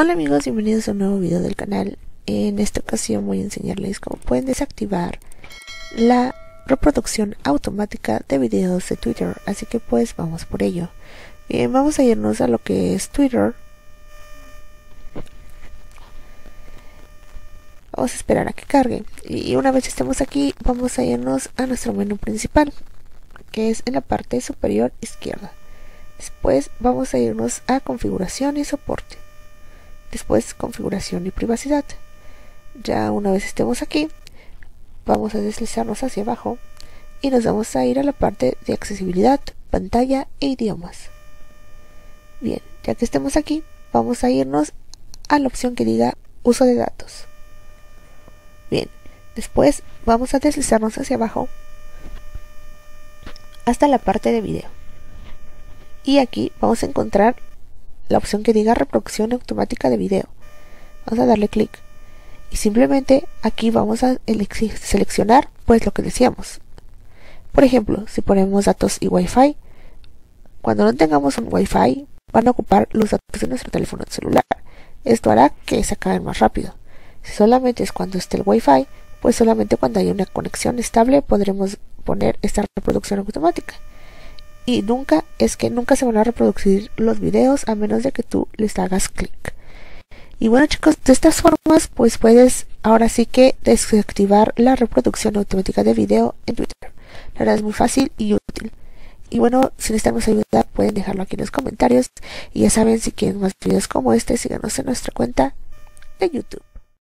Hola amigos, bienvenidos a un nuevo video del canal. En esta ocasión voy a enseñarles cómo pueden desactivar la reproducción automática de videos de Twitter. Así que pues vamos por ello. Bien, vamos a irnos a lo que es Twitter. Vamos a esperar a que cargue. Y una vez estemos aquí, vamos a irnos a nuestro menú principal, que es en la parte superior izquierda. Después vamos a irnos a configuración y soporte después configuración y privacidad. Ya una vez estemos aquí, vamos a deslizarnos hacia abajo y nos vamos a ir a la parte de accesibilidad, pantalla e idiomas. Bien, ya que estemos aquí, vamos a irnos a la opción que diga uso de datos. Bien, después vamos a deslizarnos hacia abajo hasta la parte de video. Y aquí vamos a encontrar la opción que diga reproducción automática de video. Vamos a darle clic y simplemente aquí vamos a seleccionar pues lo que decíamos. Por ejemplo, si ponemos datos y wifi, cuando no tengamos un wifi van a ocupar los datos de nuestro teléfono celular. Esto hará que se acaben más rápido. Si solamente es cuando esté el wifi, pues solamente cuando haya una conexión estable podremos poner esta reproducción automática y nunca es que nunca se van a reproducir los videos a menos de que tú les hagas clic. Y bueno chicos, de estas formas pues puedes ahora sí que desactivar la reproducción automática de video en Twitter. La verdad es muy fácil y útil. Y bueno, si necesitan ayuda pueden dejarlo aquí en los comentarios. Y ya saben, si quieren más videos como este, síganos en nuestra cuenta de YouTube.